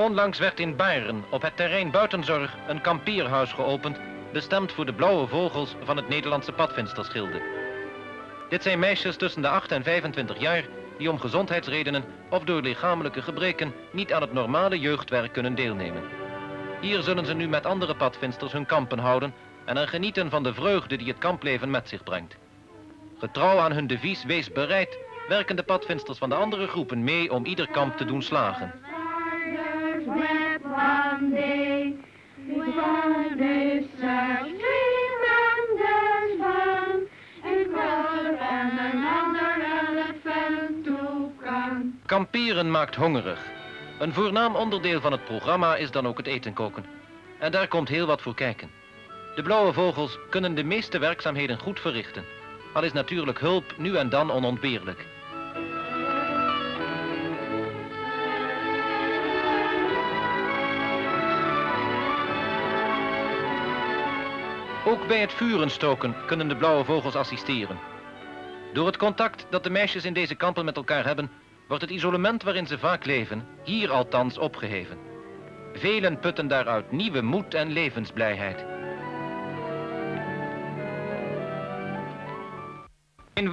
Onlangs werd in Beieren op het terrein Buitenzorg een kampeerhuis geopend, bestemd voor de blauwe vogels van het Nederlandse padvinsterschilde. Dit zijn meisjes tussen de 8 en 25 jaar die om gezondheidsredenen of door lichamelijke gebreken niet aan het normale jeugdwerk kunnen deelnemen. Hier zullen ze nu met andere padvinsters hun kampen houden en er genieten van de vreugde die het kampleven met zich brengt. Getrouw aan hun devies Wees bereid, werken de padvinsters van de andere groepen mee om ieder kamp te doen slagen. Kamperen maakt hongerig. Een voornaam onderdeel van het programma is dan ook het eten koken. En daar komt heel wat voor kijken. De blauwe vogels kunnen de meeste werkzaamheden goed verrichten. Al is natuurlijk hulp nu en dan onontbeerlijk. Ook bij het vuren stoken kunnen de blauwe vogels assisteren. Door het contact dat de meisjes in deze kampen met elkaar hebben, wordt het isolement waarin ze vaak leven, hier althans opgeheven. Velen putten daaruit nieuwe moed en levensblijheid. In